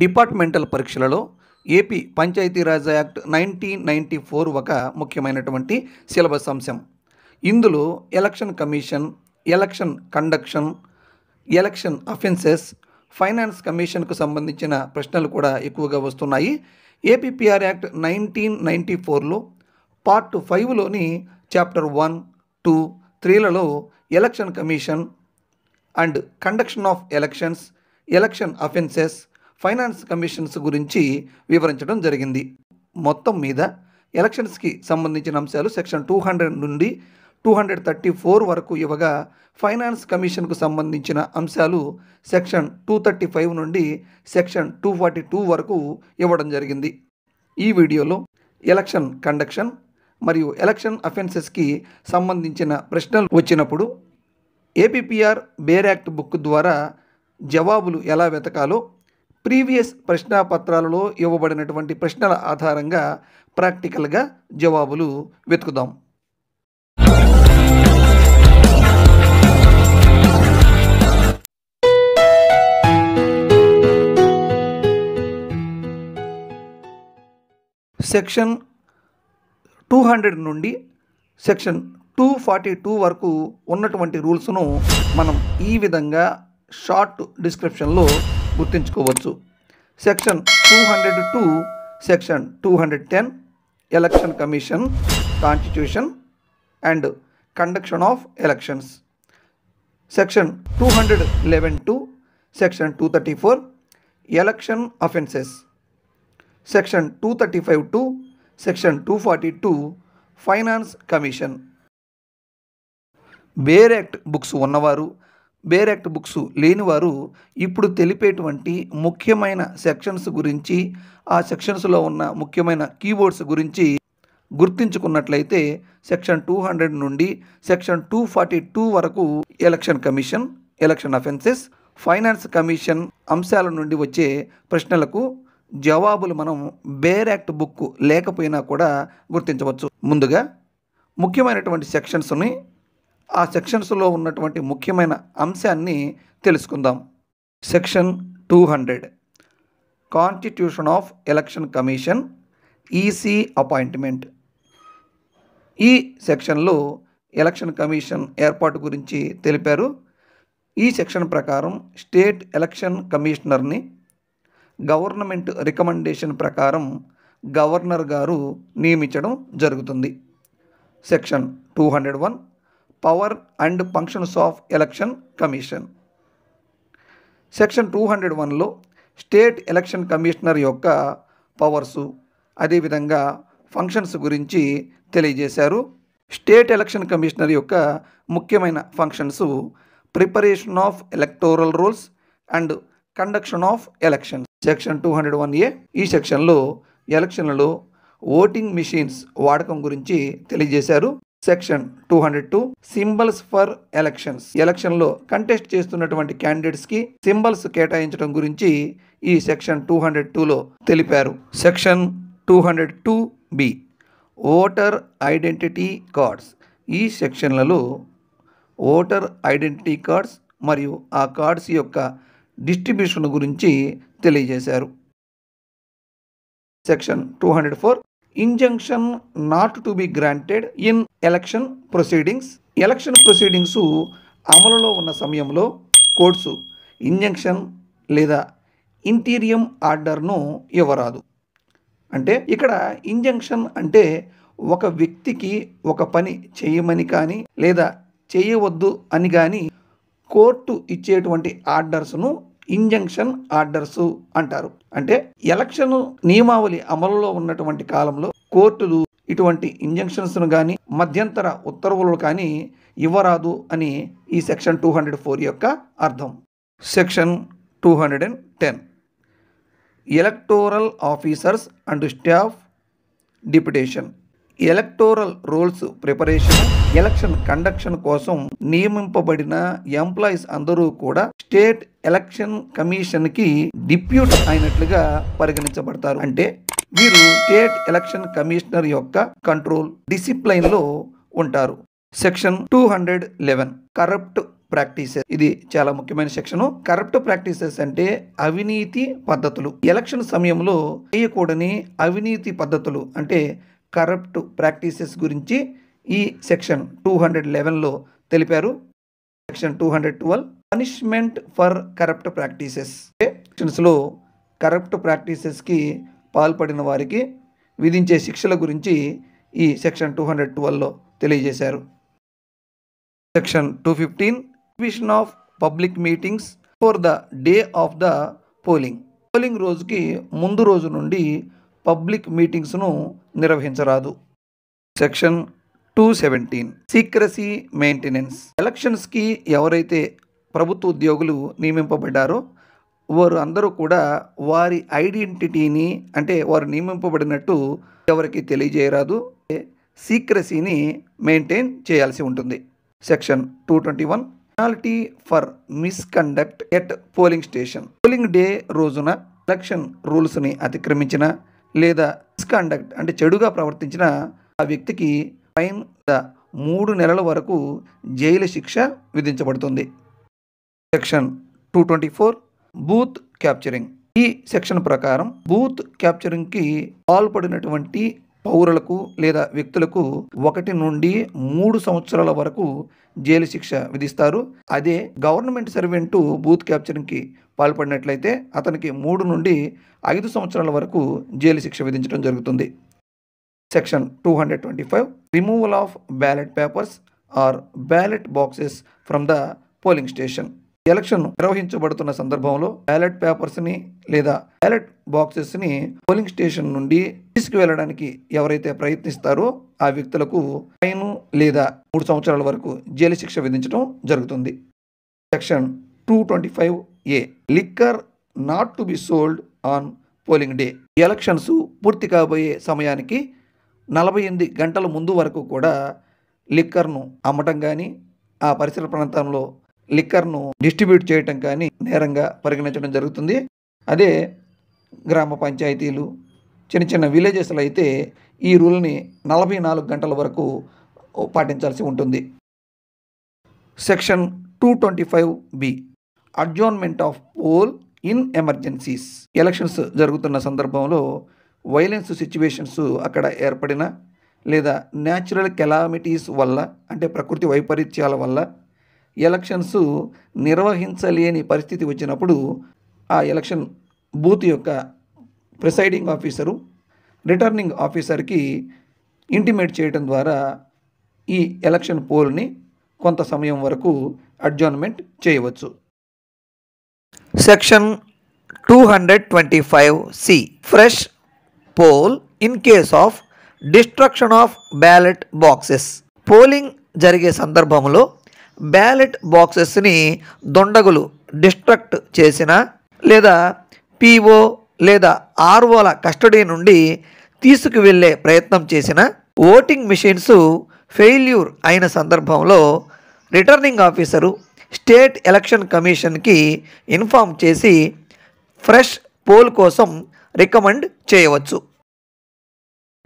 Departmental పరీక్షలలో AP Panchayati Raj act nineteen ninety four ఒక ముఖ్యమైనటువంటి సిలబస్ అంశం. ఇందులో election commission election conduction election offences finance కమిషన్కు సంబంధించిన ప్రశ్నలు కూడా ఎక్కువగా వస్తున్నాయి. ఏపీపీఆర్ యాక్ట్ నైన్టీన్ నైంటీ ఫోర్లో పార్ట్ ఫైవ్లోని chapter one two త్రీలలో election commission and conduction of elections election offences finance commissions గురించి వివరించడం జరిగింది. మొత్తం మీద ఎలక్షన్స్కి సంబంధించిన అంశాలు సెక్షన్ టూ హండ్రెడ్ నుండి టూ హండ్రెడ్ థర్టీ ఫోర్ వరకు ఇవ్వగా ఫైనాన్స్ కమిషన్కు సంబంధించిన అంశాలు సెక్షన్ టూ థర్టీ ఫైవ్ నుండి సెక్షన్ టూ ఫార్టీ టూ వరకు ఇవ్వడం జరిగింది. ఈ వీడియోలో ఎలక్షన్ కండక్షన్ మరియు ఎలక్షన్ అఫెన్సెస్కి సంబంధించిన ప్రశ్నలు వచ్చినప్పుడు ఏపీపీఆర్ బేర్ యాక్ట్ బుక్ ద్వారా జవాబులు ఎలా వెతకాలో ప్రీవియస్ ప్రశ్నాపత్రాలలో ఇవ్వబడినటువంటి ప్రశ్నల ఆధారంగా ప్రాక్టికల్గా జవాబులు వెతుకుదాం. సెక్షన్ టూ హండ్రెడ్ నుండి సెక్షన్ టూ ఫార్టీ టూ వరకు ఉన్నటువంటి రూల్స్ను మనం ఈ విధంగా షార్ట్ డిస్క్రిప్షన్లో గుర్తుంచుకోవచ్చు. Section two hundred two section two hundred ten election commission constitution and conduction of elections. Section two hundred eleven to section two thirty four election offences. Section two thirty five to section two forty two finance commission. Bare act books ఉన్నవారు bare act books లేనివారు ఇప్పుడు తెలిపేటువంటి ముఖ్యమైన sections గురించి ఆ సెక్షన్స్లో ఉన్న ముఖ్యమైన keywords గురించి గుర్తించుకున్నట్లయితే సెక్షన్ టూ హండ్రెడ్ నుండి సెక్షన్ టూ ఫార్టీ టూ వరకు election commission election offences finance commission అంశాల నుండి వచ్చే ప్రశ్నలకు జవాబులు మనం బేర్ యాక్ట్ బుక్ లేకపోయినా కూడా గుర్తించవచ్చు. ముందుగా ముఖ్యమైనటువంటి సెక్షన్స్ని ఆ సెక్షన్స్లో ఉన్నటువంటి ముఖ్యమైన అంశాన్ని తెలుసుకుందాం. Section two hundred. Constitution of election commission EC appointment. ఈ సెక్షన్లో ఎలక్షన్ కమిషన్ ఏర్పాటు గురించి తెలిపారు. ఈ సెక్షన్ ప్రకారం స్టేట్ ఎలక్షన్ కమిషనర్ని గవర్నమెంట్ రికమెండేషన్ ప్రకారం గవర్నర్ గారు నియమించడం జరుగుతుంది. Section two hundred one power and functions of election commission. Section two hundred వన్లో స్టేట్ ఎలక్షన్ కమిషనర్ యొక్క పవర్సు అదేవిధంగా ఫంక్షన్స్ గురించి తెలియజేశారు. స్టేట్ ఎలక్షన్ కమిషనర్ యొక్క ముఖ్యమైన functions preparation of electoral rules and conduction of election section two hundred one A ఈ సెక్షన్లో ఎలక్షన్లలో ఓటింగ్ మిషన్స్ వాడకం గురించి తెలియజేశారు. Section two hundred two symbols for elections. ఎలక్షన్లో కంటెస్ట్ చేస్తున్నటువంటి క్యాండిడేట్స్కి సింబల్స్ కేటాయించడం గురించి ఈ సెక్షన్ టూ హండ్రెడ్ టూలో తెలిపారు. Section two hundred two B voter identity cards. ఈ సెక్షన్లలో ఓటర్ ఐడెంటిటీ కార్డ్స్ మరియు ఆ కార్డ్స్ యొక్క డిస్ట్రిబ్యూషన్ గురించి తెలియజేశారు. Section two hundred four injunction not to be granted in election proceedings election proceedings అమలులో ఉన్న సమయంలో కోర్ట్సు ఇంజంక్షన్ లేదా ఇంటీరియం ఆర్డర్ను ఇవ్వరాదు. అంటే ఇక్కడ ఇంజంక్షన్ అంటే ఒక వ్యక్తికి ఒక పని చేయమని కానీ లేదా చేయవద్దు అని కానీ కోర్టు ఇచ్చేటువంటి ఆర్డర్స్ను ఇంజంక్షన్ ఆర్డర్స్ అంటారు. అంటే ఎలక్షన్ నియమావళి అమలులో ఉన్నటువంటి కాలంలో కోర్టులు ఇటువంటి ఇంజంక్షన్స్ను కానీ మధ్యంతర ఉత్తర్వులు కానీ ఇవ్వరాదు అని ఈ సెక్షన్ టూ హండ్రెడ్ ఫోర్ యొక్క అర్థం. Section two hundred and ten. Electoral officers and staff deputation. Electoral rolls preparation election conduction కోసం నియమింపబడిన ఎంప్లాయీస్ అందరూ కూడా స్టేట్ ఎలక్షన్ కమిషన్కి డిప్యూట్ అయినట్లుగా పరిగణించబడతారు. అంటే వీరు స్టేట్ ఎలక్షన్ కమిషనర్ యొక్క కంట్రోల్ డిసిప్లైన్లో ఉంటారు. Section two hundred eleven corrupt practices. ఇది చాలా ముఖ్యమైన సెక్షన్. కరప్ట్ ప్రాక్టీసెస్ అంటే అవినీతి పద్ధతులు. ఎలక్షన్ సమయంలో చేయకూడని అవినీతి పద్ధతులు అంటే కరప్ట్ ప్రాక్టీసెస్ గురించి ఈ సెక్షన్ టూ హండ్రెడ్ లెవెన్లో తెలిపారు. Section two hundred twelve punishment for corrupt practices. సెక్షన్స్లో corrupt ప్రాక్టీసెస్కి పాల్పడిన వారికి విధించే శిక్షల గురించి ఈ సెక్షన్ టూ హండ్రెడ్ ట్వెల్వ్లో తెలియజేశారు. Section two fifteen division of public meetings for the day of the polling polling రోజుకి ముందు రోజు నుండి పబ్లిక్ మీటింగ్స్ను నిర్వహించరాదు. Section two seventeen secrecy maintenance ఎలక్షన్స్కి ఎవరైతే ప్రభుత్వ ఉద్యోగులు నియమింపబడ్డారో వారు అందరూ కూడా వారి ఐడెంటిటీని అంటే వారు నియమింపబడినట్టు ఎవరికి తెలియజేయరాదు. సీక్రసీని మెయింటైన్ చేయాల్సి ఉంటుంది. Section two twenty one. Penalty for misconduct at polling station. Polling day రోజున ఎలక్షన్ రూల్స్ని అతిక్రమించిన లేదా మిస్కండక్ట్ అంటే చెడుగా ప్రవర్తించిన ఆ వ్యక్తికి ఫైన్ మూడు నెలల వరకు జైలు శిక్ష విధించబడుతుంది. Section two twenty four. Booth capturing. ఈ సెక్షన్ ప్రకారం బూత్ క్యాప్చరింగ్కి పాల్పడినటువంటి పౌరులకు లేదా వ్యక్తులకు ఒకటి నుండి మూడు సంవత్సరాల వరకు జైలు శిక్ష విధిస్తారు. అదే గవర్నమెంట్ సర్వెంటు బూత్ క్యాప్చరింగ్కి పాల్పడినట్లయితే అతనికి మూడు నుండి ఐదు సంవత్సరాల వరకు జైలు శిక్ష విధించడం జరుగుతుంది. Section two hundred twenty five removal of ballot papers or ballot boxes from the polling station. Election నిర్వహించబడుతున్న సందర్భంలో బ్యాలెట్ పేపర్స్ని లేదా బ్యాలెట్ బాక్సెస్ని పోలింగ్ స్టేషన్ నుండి తీసుకువెళ్ళడానికి ఎవరైతే ప్రయత్నిస్తారో ఆ వ్యక్తులకు ఫైన్ లేదా మూడు సంవత్సరాల వరకు జైలు శిక్ష విధించడం జరుగుతుంది. Section two twenty five A liquor not to be sold on polling day. Elections పూర్తి కాబోయే సమయానికి నలభై ఎనిమిది గంటల ముందు వరకు కూడా లిక్కర్ను అమ్మటం కానీ ఆ పరిసర ప్రాంతంలో లిక్కర్ను డిస్ట్రిబ్యూట్ చేయటం కానీ నేరంగా పరిగణించడం జరుగుతుంది. అదే గ్రామ పంచాయతీలు చిన్న చిన్న విలేజెస్లో అయితే ఈ రూల్ని నలభై నాలుగు గంటల వరకు పాటించాల్సి ఉంటుంది. Section two twenty five B adjournment of poll in emergencies. Elections జరుగుతున్న సందర్భంలో వైలెన్స్ సిచ్యువేషన్స్ అక్కడ ఏర్పడిన లేదా న్యాచురల్ కెలామిటీస్ వల్ల అంటే ప్రకృతి వైపరీత్యాల వల్ల ఎలక్షన్స్ నిర్వహించలేని పరిస్థితి వచ్చినప్పుడు ఆ ఎలక్షన్ బూత్ యొక్క ప్రిసైడింగ్ ఆఫీసరు రిటర్నింగ్ ఆఫీసర్కి ఇంటిమేట్ చేయడం ద్వారా ఈ ఎలక్షన్ పోల్ని కొంత సమయం వరకు అడ్జార్న్మెంట్ చేయవచ్చు. Section two hundred twenty five C fresh poll in case of destruction of ballot boxes. Polling జరిగే సందర్భంలో బ్యాలెట్ బాక్సెస్ని దొండగులు డిస్ట్రక్ట్ చేసిన లేదా పీఓ లేదా ఆర్ఓల కస్టడీ నుండి తీసుకువెళ్ళే ప్రయత్నం చేసిన ఓటింగ్ మిషన్స్ ఫెయిల్యూర్ అయిన సందర్భంలో రిటర్నింగ్ ఆఫీసరు స్టేట్ ఎలక్షన్ కమిషన్కి ఇన్ఫామ్ చేసి ఫ్రెష్ పోల్ కోసం రికమెండ్ చేయవచ్చు.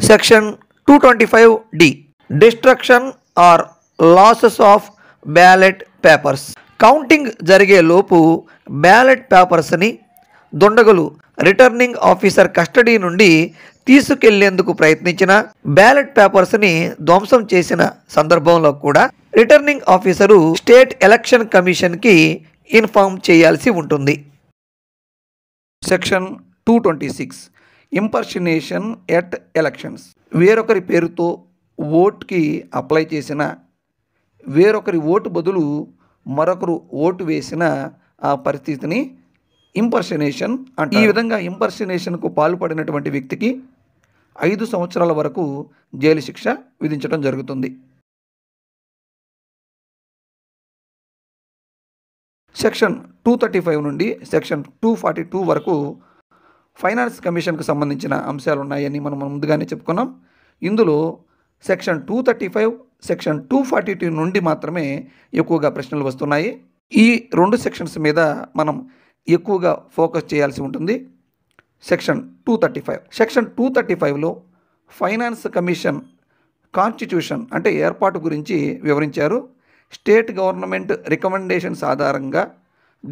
Section two twenty five D. Destruction or losses of ballot papers. Counting జరిగే లోపు బ్యాలెట్ పేపర్స్ని దుండగులు రిటర్నింగ్ ఆఫీసర్ కస్టడీ నుండి తీసుకెళ్ళేందుకు ప్రయత్నించిన బ్యాలెట్ పేపర్స్ని ధ్వంసం చేసిన సందర్భంలో కూడా రిటర్నింగ్ ఆఫీసరు స్టేట్ ఎలక్షన్ కమిషన్కి ఇన్ఫామ్ చేయాల్సి ఉంటుంది. Section two twenty six impersonation at elections. వేరొకరి పేరుతో ఓట్కి అప్లై చేసిన వేరొకరి ఓటు బదులు మరొకరు ఓటు వేసిన ఆ పరిస్థితిని ఇంపర్షనేషన్ అంటే ఈ విధంగా ఇంపర్షనేషన్కు పాల్పడినటువంటి వ్యక్తికి ఐదు సంవత్సరాల వరకు జైలు శిక్ష విధించడం జరుగుతుంది. సెక్షన్ టూ థర్టీ ఫైవ్ నుండి సెక్షన్ టూ ఫార్టీ టూ వరకు ఫైనాన్స్ కమిషన్కు సంబంధించిన అంశాలు ఉన్నాయని మనం ముందుగానే చెప్పుకున్నాం. ఇందులో section two thirty five section two forty two నుండి మాత్రమే ఎక్కువగా ప్రశ్నలు వస్తున్నాయి. ఈ రెండు సెక్షన్స్ మీద మనం ఎక్కువగా ఫోకస్ చేయాల్సి ఉంటుంది. Section two thirty five. Section two thirty ఫైవ్లో ఫైనాన్స్ కమిషన్ కాన్స్టిట్యూషన్ అంటే ఏర్పాటు గురించి వివరించారు. స్టేట్ గవర్నమెంట్ రికమెండేషన్స్ ఆధారంగా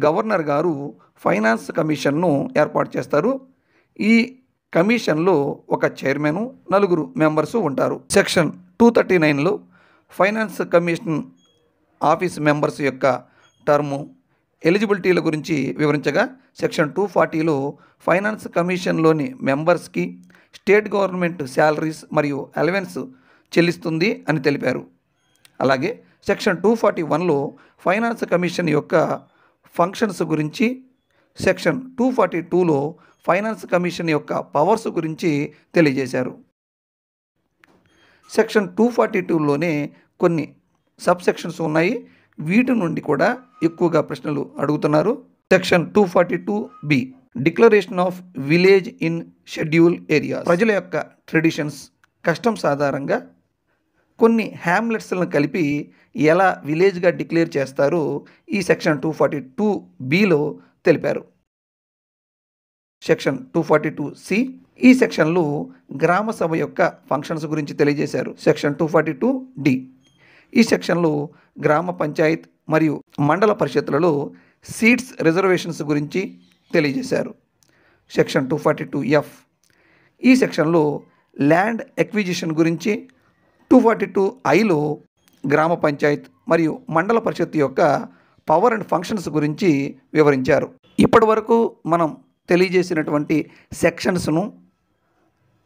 గవర్నర్ గారు ఫైనాన్స్ కమిషన్ను ఏర్పాటు చేస్తారు. ఈ కమిషన్లో ఒక చైర్మన్ నలుగురు మెంబర్స్ ఉంటారు. సెక్షన్ టూ థర్టీ నైన్లో ఫైనాన్స్ కమిషన్ ఆఫీస్ మెంబర్స్ యొక్క టర్ము ఎలిజిబిలిటీల గురించి వివరించగా సెక్షన్ టూ ఫార్టీలో ఫైనాన్స్ కమిషన్లోని మెంబర్స్కి స్టేట్ గవర్నమెంట్ శాలరీస్ మరియు అలవెన్స్ చెల్లిస్తుంది అని తెలిపారు. అలాగే సెక్షన్ టూ ఫార్టీ వన్లో ఫైనాన్స్ కమిషన్ యొక్క ఫంక్షన్స్ గురించి సెక్షన్ టూ ఫార్టీ టూలో ఫైనాన్స్ కమిషన్ యొక్క పవర్స్ గురించి తెలియజేశారు. సెక్షన్ టూ ఫార్టీ టూలోనే కొన్ని సబ్ సెక్షన్స్ ఉన్నాయి. వీటి నుండి కూడా ఎక్కువగా ప్రశ్నలు అడుగుతున్నారు. Section two forty two B declaration of village in schedule area ప్రజల యొక్క ట్రెడిషన్స్ కస్టమ్స్ ఆధారంగా కొన్ని హ్యామ్లెట్స్లను కలిపి ఎలా విలేజ్గా డిక్లేర్ చేస్తారో ఈ సెక్షన్ టూ ఫార్టీ టూ బిలో తెలిపారు. Section two forty two C ఈ సెక్షన్లు గ్రామ సభ యొక్క ఫంక్షన్స్ గురించి తెలియజేశారు. Section two forty two D ఈ సెక్షన్లు గ్రామ పంచాయత్ మరియు మండల పరిషత్తులలో సీట్స్ రిజర్వేషన్స్ గురించి తెలియజేశారు. Section two forty two F ఈ సెక్షన్లో ల్యాండ్ ఎక్విజిషన్ గురించి టూ ఫార్టీ టూ ఐలో గ్రామ పంచాయత్ మరియు మండల పరిషత్ యొక్క పవర్ అండ్ ఫంక్షన్స్ గురించి వివరించారు. ఇప్పటి వరకు మనం తెలియజేసినటువంటి సెక్షన్స్ను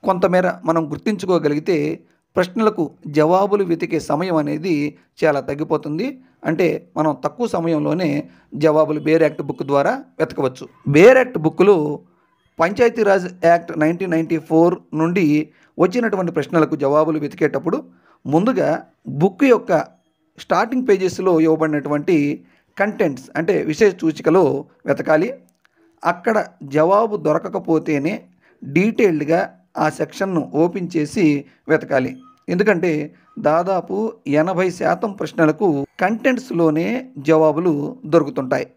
కొంతమేర మనం గుర్తించుకోగలిగితే ప్రశ్నలకు జవాబులు వెతికే సమయం అనేది చాలా తగ్గిపోతుంది. అంటే మనం తక్కువ సమయంలోనే జవాబులు బేర్ యాక్ట్ బుక్ ద్వారా వెతకవచ్చు. బేర్ యాక్ట్ బుక్లో Panchayati Raj act nineteen ninety four నుండి వచ్చినటువంటి ప్రశ్నలకు జవాబులు వెతికేటప్పుడు ముందుగా బుక్ యొక్క స్టార్టింగ్ పేజెస్లో ఇవ్వబడినటువంటి కంటెంట్స్ అంటే విశేష సూచికలో వెతకాలి. అక్కడ జవాబు దొరకకపోతేనే డీటెయిల్డ్గా ఆ సెక్షన్ను ఓపెన్ చేసి వెతకాలి. ఎందుకంటే దాదాపు ఎనభై శాతం ప్రశ్నలకు కంటెంట్స్లోనే జవాబులు దొరుకుతుంటాయి.